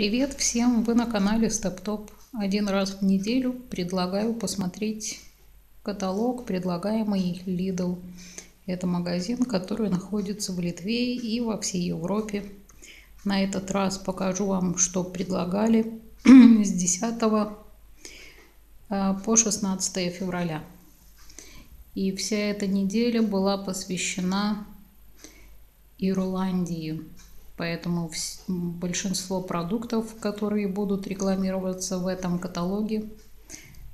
Привет всем! Вы на канале StepTop. Один раз в неделю предлагаю посмотреть каталог, предлагаемый Lidl. Это магазин, который находится в Литве и во всей Европе. На этот раз покажу вам, что предлагали с 10 а, по 16 февраля. И вся эта неделя была посвящена Ирландии. Поэтому большинство продуктов, которые будут рекламироваться в этом каталоге,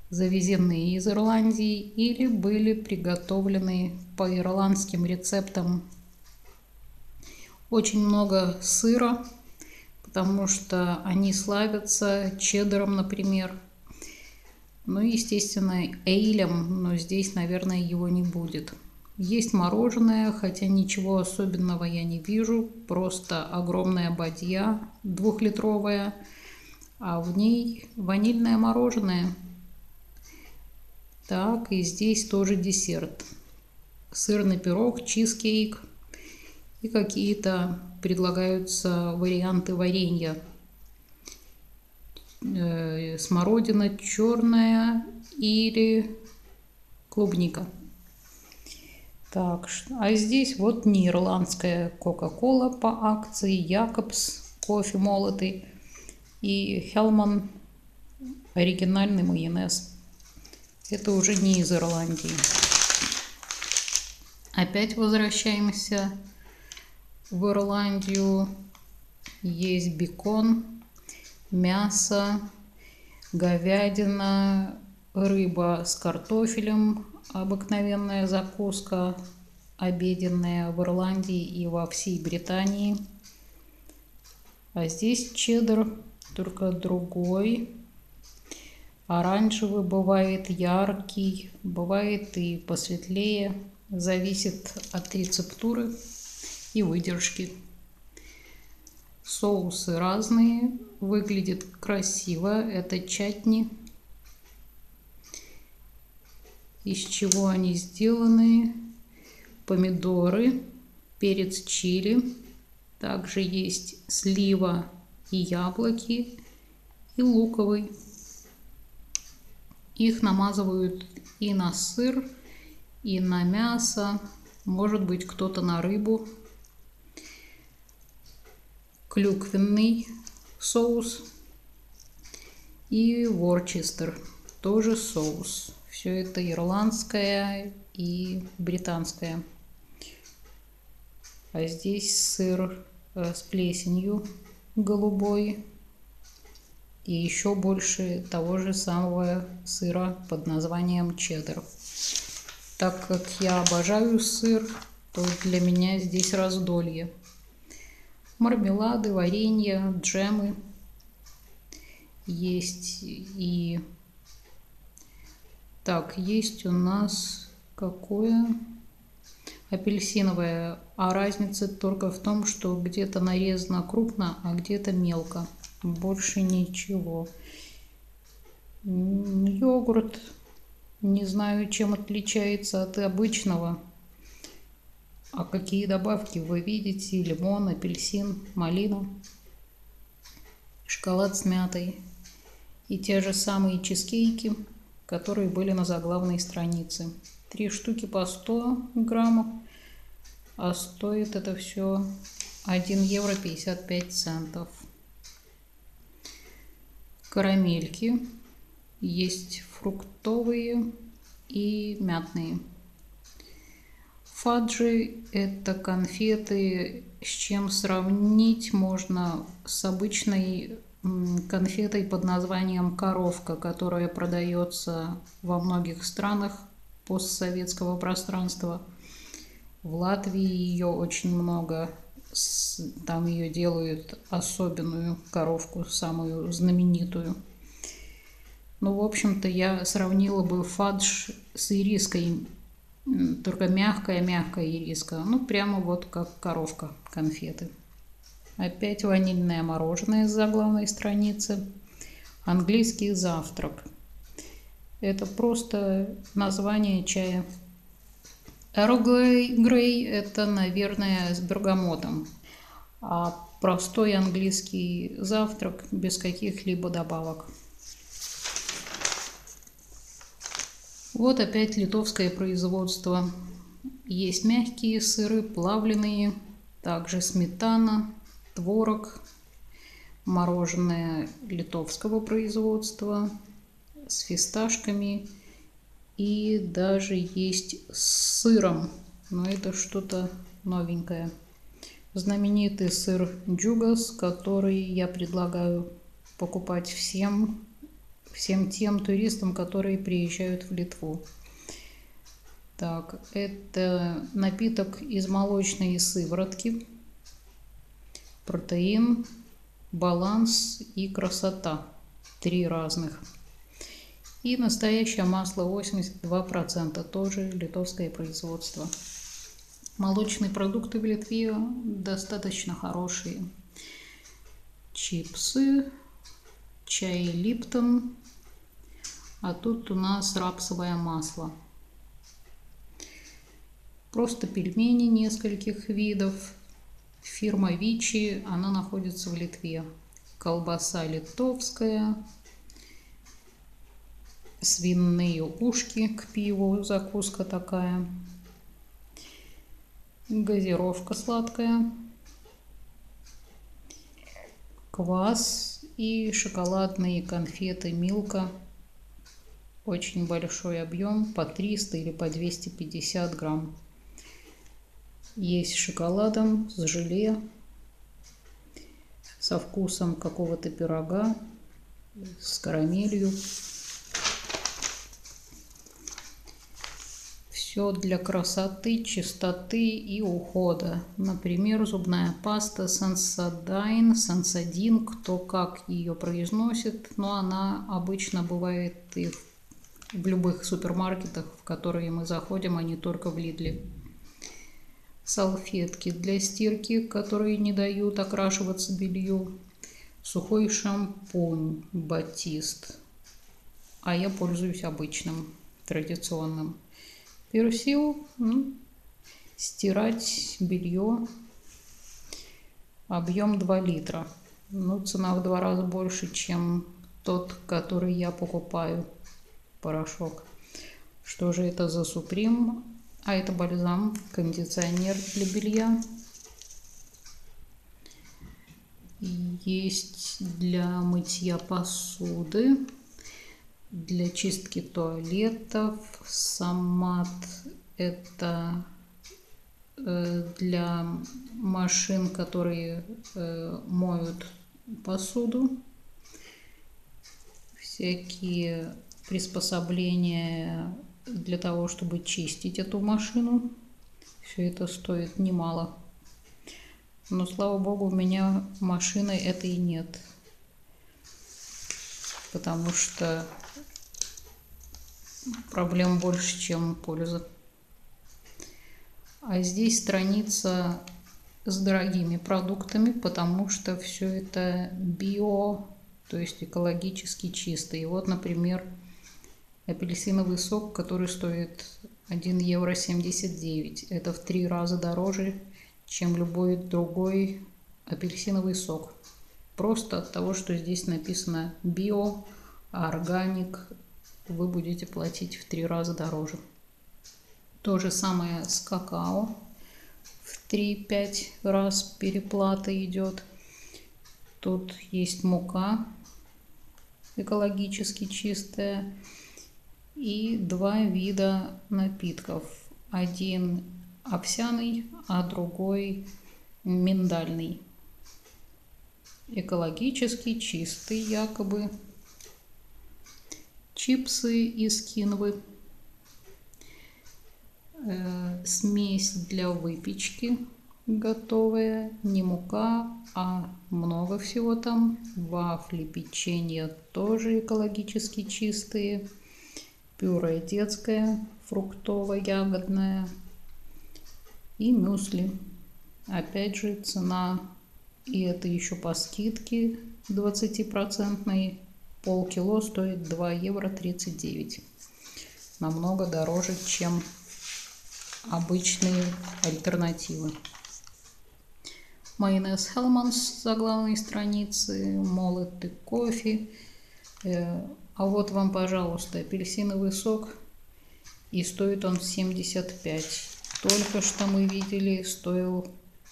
завезены из Ирландии или были приготовлены по ирландским рецептам. Очень много сыра, потому что они славятся чеддером, например. Ну и, естественно, эйлем, но здесь, наверное, его не будет. Есть мороженое, хотя ничего особенного я не вижу. Просто огромная бадья двухлитровая, а в ней ванильное мороженое. Так, и здесь тоже десерт. Сырный пирог, чизкейк и какие-то предлагаются варианты варенья. Э, смородина черная или клубника. Так, а здесь вот не ирландская Кока-Кола по акции, Якобс кофе молотый и Хелман оригинальный майонез. Это уже не из Ирландии. Опять возвращаемся в Ирландию. Есть бекон, мясо, говядина, рыба с картофелем, обыкновенная закуска, обеденная в Ирландии и во всей Британии. А здесь чеддер, только другой. Оранжевый бывает яркий, бывает и посветлее. Зависит от рецептуры и выдержки. Соусы разные, выглядит красиво. Это чатни из чего они сделаны. Помидоры, перец чили. Также есть слива и яблоки и луковый. Их намазывают и на сыр, и на мясо, может быть кто-то на рыбу. Клюквенный соус и ворчестер, тоже соус. Все это ирландское и британское. А здесь сыр э, с плесенью голубой. И еще больше того же самого сыра под названием чеддер. Так как я обожаю сыр, то для меня здесь раздолье. Мармелады, варенье, джемы. Есть и так, есть у нас какое? Апельсиновое. А разница только в том, что где-то нарезано крупно, а где-то мелко. Больше ничего. Йогурт. Не знаю, чем отличается от обычного. А какие добавки вы видите? Лимон, апельсин, малина, шоколад с мятой. И те же самые чизкейки – которые были на заглавной странице. Три штуки по 100 граммов, а стоит это все 1 евро 55 центов. Карамельки. Есть фруктовые и мятные. Фаджи – это конфеты, с чем сравнить можно с обычной конфетой под названием «Коровка», которая продается во многих странах постсоветского пространства. В Латвии ее очень много. Там ее делают особенную коровку, самую знаменитую. Ну, в общем-то, я сравнила бы фадж с ириской, только мягкая-мягкая ириска. Ну, прямо вот как коровка конфеты. Опять ванильное мороженое с заглавной страницы. Английский завтрак. Это просто название чая. Earl Grey – это, наверное, с бергамотом. А простой английский завтрак без каких-либо добавок. Вот опять литовское производство. Есть мягкие сыры, плавленые, также сметана, творог, мороженое литовского производства с фисташками и даже есть с сыром, но это что-то новенькое. Знаменитый сыр Джугас, который я предлагаю покупать всем, всем тем туристам, которые приезжают в Литву. Так, это напиток из молочной сыворотки, протеин, баланс и красота. Три разных. И настоящее масло 82%, тоже литовское производство. Молочные продукты в Литве достаточно хорошие. Чипсы, чай Липтон, а тут у нас рапсовое масло – Просто пельмени нескольких видов. Фирма Вичи, она находится в Литве. Колбаса литовская. Свиные ушки к пиву, закуска такая. Газировка сладкая. Квас и шоколадные конфеты Милка. Очень большой объем, по 300 или по 250 грамм. Есть с шоколадом, с желе, со вкусом какого-то пирога, с карамелью. Все для красоты, чистоты и ухода. Например, зубная паста Сансадайн, Сансадин, кто как ее произносит, но она обычно бывает и в любых супермаркетах, в которые мы заходим, а не только в Лидле салфетки для стирки, которые не дают окрашиваться белью, сухой шампунь Батист, а я пользуюсь обычным, традиционным. Персил, ну, стирать белье, объем 2 литра. Ну, цена в два раза больше, чем тот, который я покупаю, порошок. Что же это за Supreme? А это бальзам, кондиционер для белья. Есть для мытья посуды, для чистки туалетов. Самат это э, для машин, которые э, моют посуду. Всякие приспособления для того, чтобы чистить эту машину. Все это стоит немало. Но, слава богу, у меня машины этой нет. Потому что проблем больше, чем пользы. А здесь страница с дорогими продуктами, потому что все это био, то есть экологически чисто. И вот, например, апельсиновый сок, который стоит 1 евро 79. Это в три раза дороже, чем любой другой апельсиновый сок. Просто от того, что здесь написано био, органик, вы будете платить в три раза дороже. То же самое с какао. В 3-5 раз переплата идет. Тут есть мука экологически чистая и два вида напитков. Один овсяный, а другой миндальный. Экологически чистый якобы. Чипсы из кинвы. Э, смесь для выпечки готовая. Не мука, а много всего там. Вафли, печенье тоже экологически чистые пюре детское, фруктово-ягодное и мюсли. Опять же, цена, и это еще по скидке 20-процентной, полкило стоит 2 евро 39. Намного дороже, чем обычные альтернативы. майонез Hellmann's за главной страницы, молотый кофе. А вот вам, пожалуйста, апельсиновый сок. И стоит он 75. Только что мы видели, стоил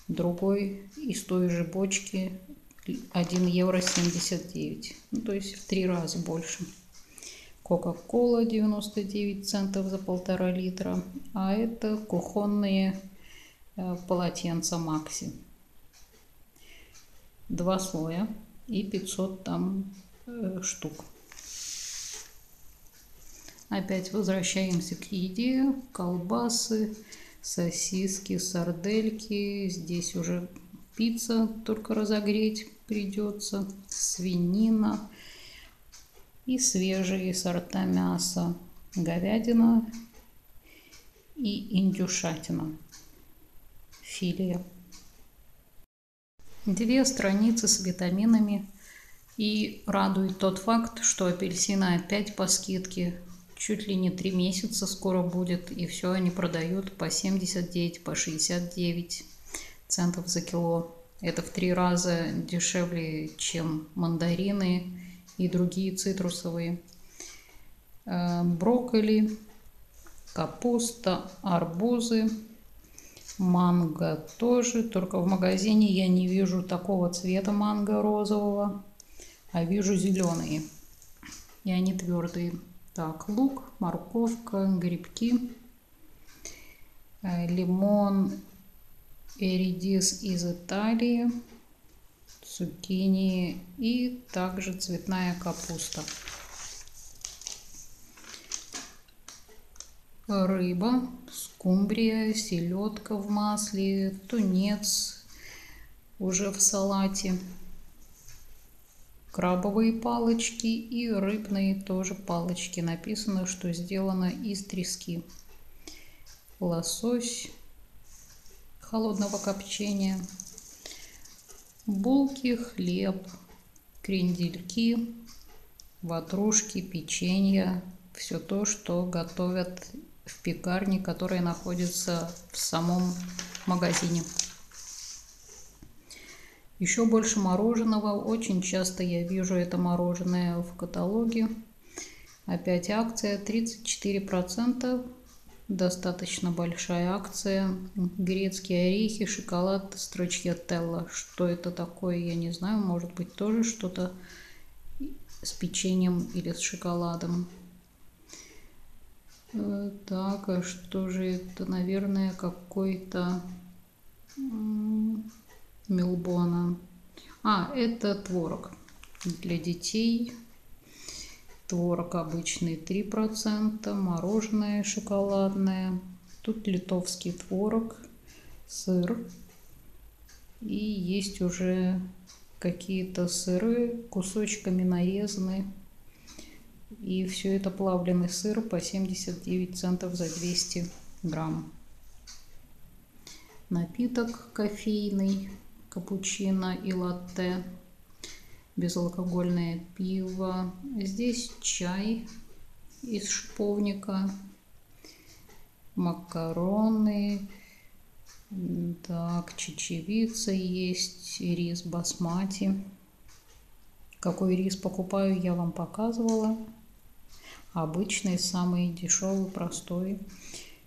другой из той же бочки 1 евро 79. Ну, то есть в три раза больше. Кока-кола 99 центов за полтора литра. А это кухонные э, полотенца Макси. Два слоя и 500 там э, штук. Опять возвращаемся к еде. Колбасы, сосиски, сардельки. Здесь уже пицца только разогреть придется. Свинина и свежие сорта мяса. Говядина и индюшатина. Филия. Две страницы с витаминами. И радует тот факт, что апельсины опять по скидке чуть ли не три месяца скоро будет, и все они продают по 79, по 69 центов за кило. Это в три раза дешевле, чем мандарины и другие цитрусовые. Э, брокколи, капуста, арбузы, манго тоже, только в магазине я не вижу такого цвета манго розового, а вижу зеленые, и они твердые. Так, лук, морковка, грибки, э, лимон, эридис из Италии, цукини и также цветная капуста. Рыба, скумбрия, селедка в масле, тунец уже в салате крабовые палочки и рыбные тоже палочки. Написано, что сделано из трески. Лосось холодного копчения. Булки, хлеб, крендельки, ватрушки, печенье. Все то, что готовят в пекарне, которая находится в самом магазине. Еще больше мороженого. Очень часто я вижу это мороженое в каталоге. Опять акция 34%. Достаточно большая акция. Грецкие орехи, шоколад, строчьятелла. Что это такое, я не знаю. Может быть тоже что-то с печеньем или с шоколадом. Э, так, а что же это? Наверное, какой-то Мелбона. А, это творог для детей. Творог обычный 3%, мороженое шоколадное. Тут литовский творог, сыр. И есть уже какие-то сыры кусочками нарезаны. И все это плавленый сыр по 79 центов за 200 грамм. Напиток кофейный капучино и латте, безалкогольное пиво. Здесь чай из шиповника, макароны, так, чечевица есть, рис басмати. Какой рис покупаю, я вам показывала. Обычный, самый дешевый, простой.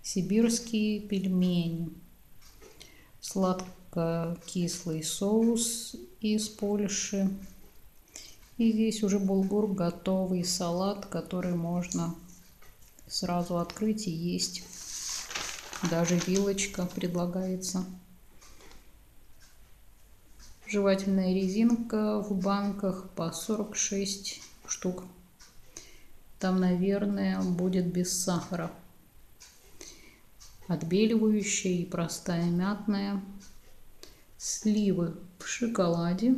Сибирские пельмени. Сладкий кислый соус из Польши. И здесь уже булгур готовый салат, который можно сразу открыть и есть. Даже вилочка предлагается. Жевательная резинка в банках по 46 штук. Там, наверное, будет без сахара. Отбеливающая и простая мятная сливы в шоколаде,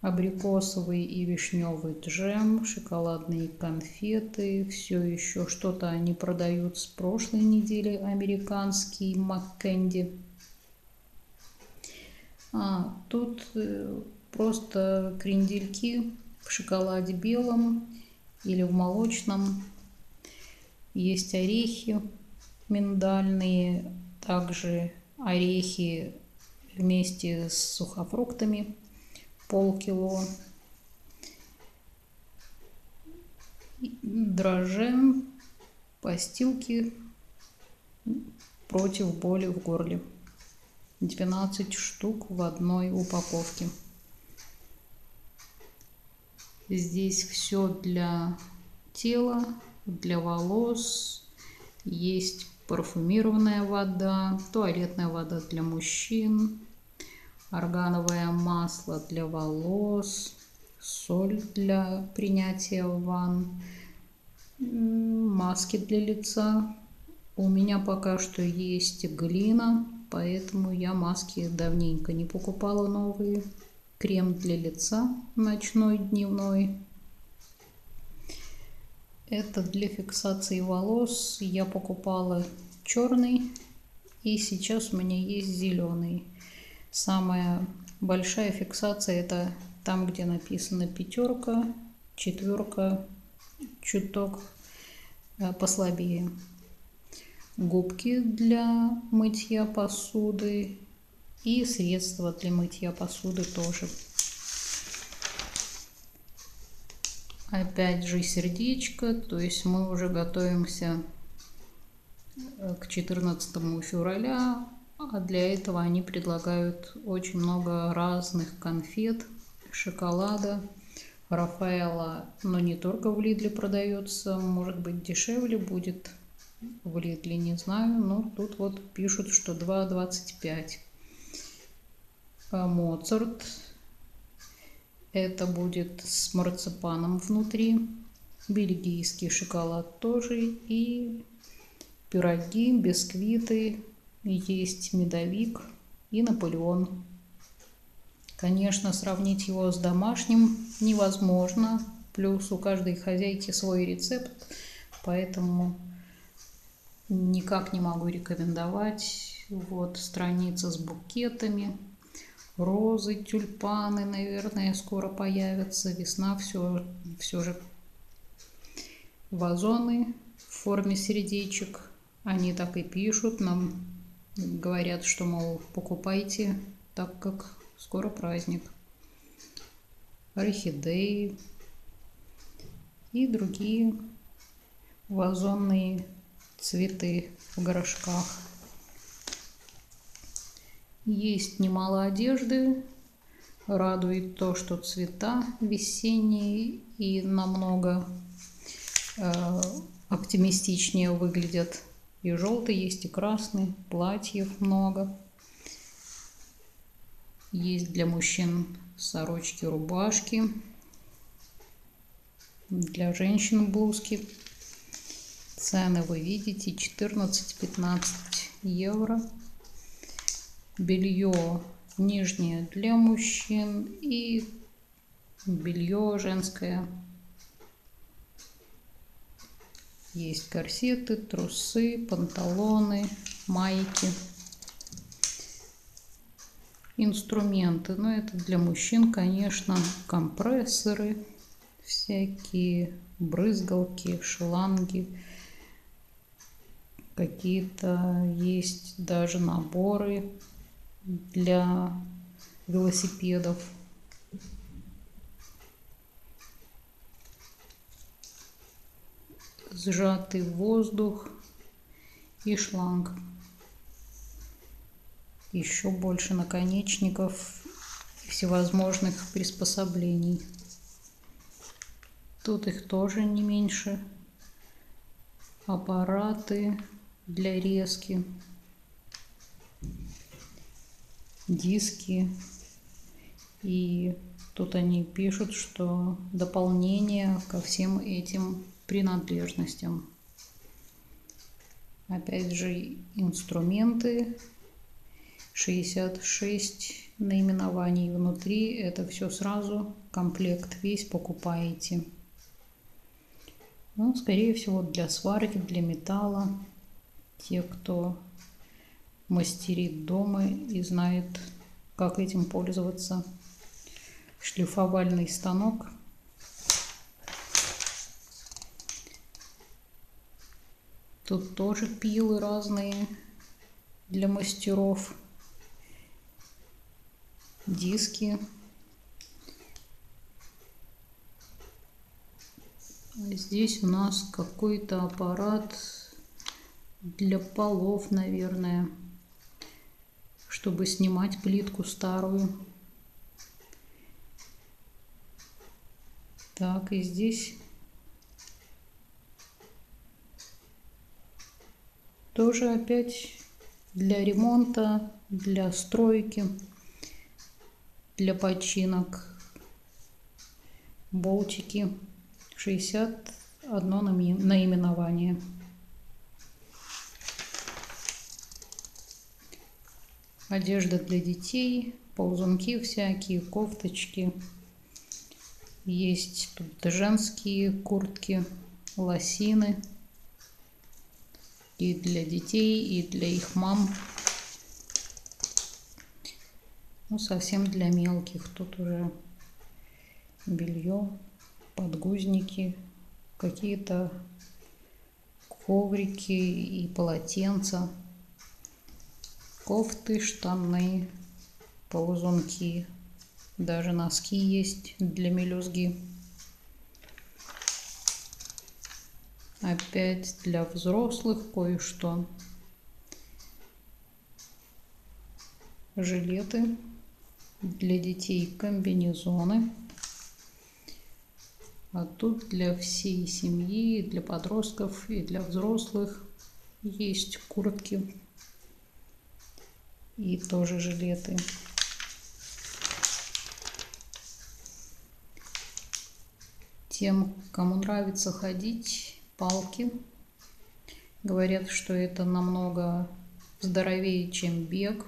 абрикосовый и вишневый джем, шоколадные конфеты, все еще что-то они продают с прошлой недели, американский Маккенди. А, тут э, просто крендельки в шоколаде белом или в молочном. Есть орехи миндальные, также орехи вместе с сухофруктами полкило, дрожжи, постилки против боли в горле. 12 штук в одной упаковке. Здесь все для тела, для волос. Есть парфюмированная вода, туалетная вода для мужчин, органовое масло для волос, соль для принятия ванн, маски для лица. У меня пока что есть глина, поэтому я маски давненько не покупала новые. Крем для лица ночной, дневной. Это для фиксации волос. Я покупала черный и сейчас у меня есть зеленый. Самая большая фиксация это там, где написано пятерка, четверка, чуток э, послабее. Губки для мытья посуды и средства для мытья посуды тоже. Опять же сердечко, то есть мы уже готовимся э, к 14 февраля, а для этого они предлагают очень много разных конфет, шоколада. Рафаэла, но не только в Лидле продается, может быть дешевле будет в Лидле, не знаю, но тут вот пишут, что 2,25. А Моцарт, это будет с марципаном внутри, бельгийский шоколад тоже и пироги, бисквиты, есть медовик и Наполеон. Конечно, сравнить его с домашним невозможно. Плюс у каждой хозяйки свой рецепт, поэтому никак не могу рекомендовать. Вот страница с букетами. Розы, тюльпаны, наверное, скоро появятся. Весна все, все же. Вазоны в форме сердечек. Они так и пишут нам. Говорят, что, мол, покупайте, так как Скоро праздник. Орхидеи и другие вазонные цветы в горшках. Есть немало одежды. Радует то, что цвета весенние и намного э, оптимистичнее выглядят. И желтый есть, и красный, платьев много. Есть для мужчин сорочки, рубашки. Для женщин блузки. Цены вы видите 14-15 евро. Белье нижнее для мужчин и белье женское. Есть корсеты, трусы, панталоны, майки инструменты. Но это для мужчин, конечно, компрессоры, всякие брызгалки, шланги. Какие-то есть даже наборы для велосипедов. Сжатый воздух и шланг еще больше наконечников всевозможных приспособлений. Тут их тоже не меньше. Аппараты для резки, диски. И тут они пишут, что дополнение ко всем этим принадлежностям. Опять же, инструменты 66 наименований внутри. Это все сразу, комплект весь покупаете. Ну, скорее всего, для сварки, для металла. Те, кто мастерит дома и знает, как этим пользоваться. Шлифовальный станок. Тут тоже пилы разные для мастеров. Диски. Здесь у нас какой-то аппарат для полов, наверное, чтобы снимать плитку старую. Так, и здесь тоже опять для ремонта, для стройки, для починок. Болтики 61 наименование. Одежда для детей, ползунки всякие, кофточки. Есть тут женские куртки, лосины. И для детей, и для их мам. Ну, совсем для мелких. Тут уже белье, подгузники, какие-то коврики и полотенца, кофты, штаны, ползунки. Даже носки есть для мелюзги. Опять для взрослых кое-что. Жилеты. Для детей комбинезоны. А тут для всей семьи, для подростков и для взрослых есть куртки и тоже жилеты. Тем, кому нравится ходить, палки. Говорят, что это намного здоровее, чем бег,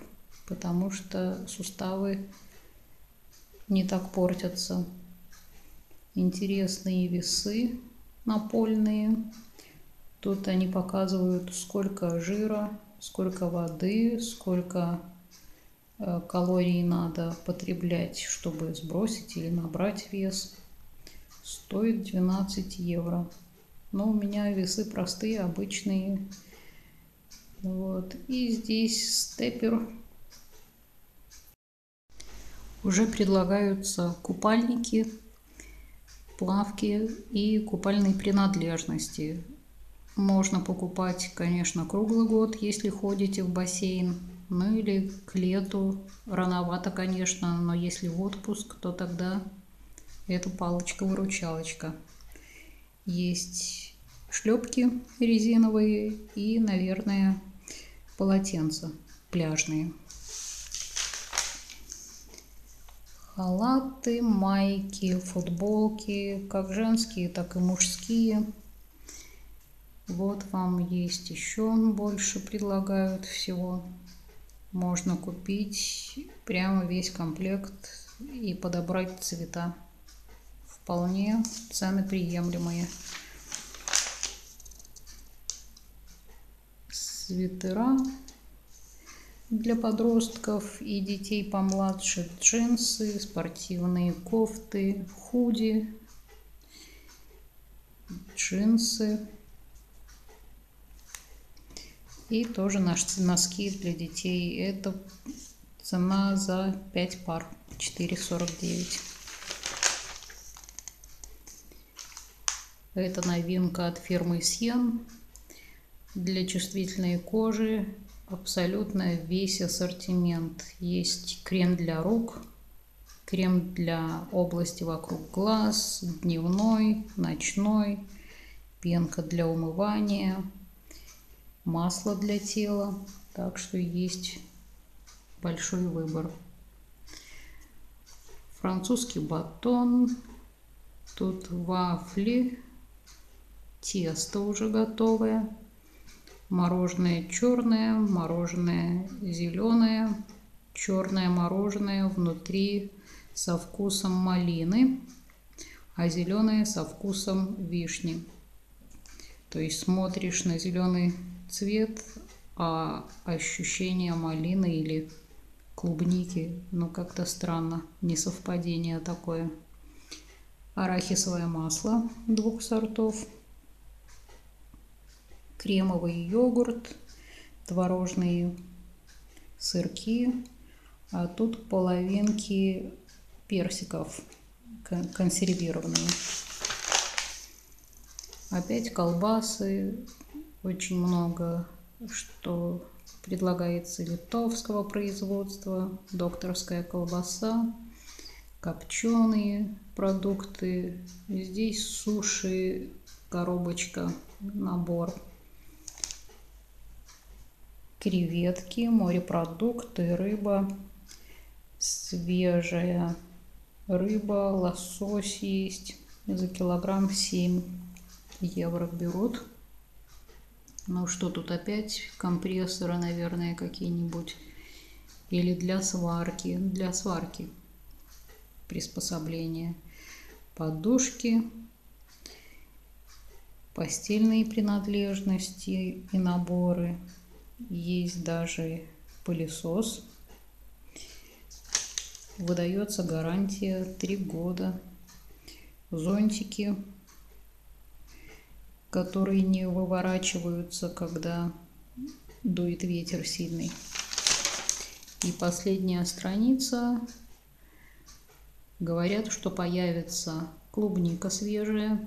потому что суставы не так портятся. Интересные весы напольные. Тут они показывают, сколько жира, сколько воды, сколько э, калорий надо потреблять, чтобы сбросить или набрать вес стоит 12 евро. Но у меня весы простые, обычные. Вот. И здесь степер. Уже предлагаются купальники, плавки и купальные принадлежности. Можно покупать, конечно, круглый год, если ходите в бассейн. Ну или к лету. Рановато, конечно, но если в отпуск, то тогда это палочка-выручалочка. Есть шлепки резиновые и, наверное, полотенца пляжные. Халаты, майки, футболки, как женские, так и мужские. Вот вам есть еще больше предлагают всего. Можно купить прямо весь комплект и подобрать цвета вполне цены приемлемые. Свитера для подростков и детей помладше, джинсы, спортивные кофты, худи, джинсы и тоже носки для детей. Это цена за 5 пар 4,49. Это новинка от фирмы Сьен для чувствительной кожи. Абсолютно весь ассортимент. Есть крем для рук, крем для области вокруг глаз, дневной, ночной, пенка для умывания, масло для тела. Так что есть большой выбор. Французский батон, тут вафли тесто уже готовое. Мороженое черное, мороженое зеленое, черное мороженое внутри со вкусом малины, а зеленое со вкусом вишни. То есть смотришь на зеленый цвет, а ощущение малины или клубники, ну как-то странно, несовпадение такое. Арахисовое масло двух сортов – кремовый йогурт, творожный сырки, а тут половинки персиков консервированные. Опять колбасы, очень много, что предлагается литовского производства, докторская колбаса, копченые продукты. Здесь суши, коробочка, набор. Креветки, морепродукты, рыба свежая. Рыба, лосось есть. За килограмм 7 евро берут. Ну что тут опять? Компрессоры, наверное, какие-нибудь. Или для сварки. Для сварки приспособления. Подушки, постельные принадлежности и наборы. Есть даже пылесос. Выдается гарантия 3 года. Зонтики, которые не выворачиваются, когда дует ветер сильный. И последняя страница Говорят, что появится клубника свежая.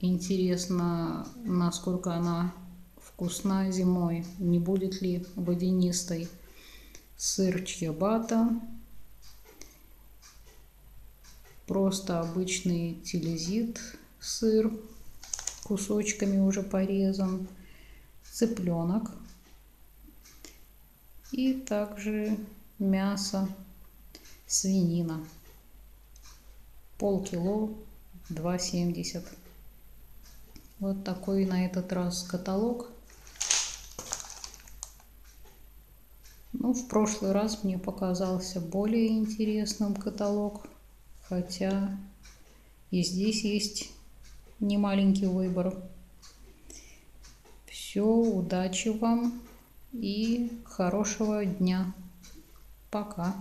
Интересно, насколько она вкусна зимой. Не будет ли водянистой сыр чьябата. Просто обычный телезит сыр кусочками уже порезан. Цыпленок. И также мясо, свинина полкило 2,70. Вот такой на этот раз каталог. Ну, в прошлый раз мне показался более интересным каталог, хотя и здесь есть немаленький выбор. Все, удачи вам и хорошего дня. Пока.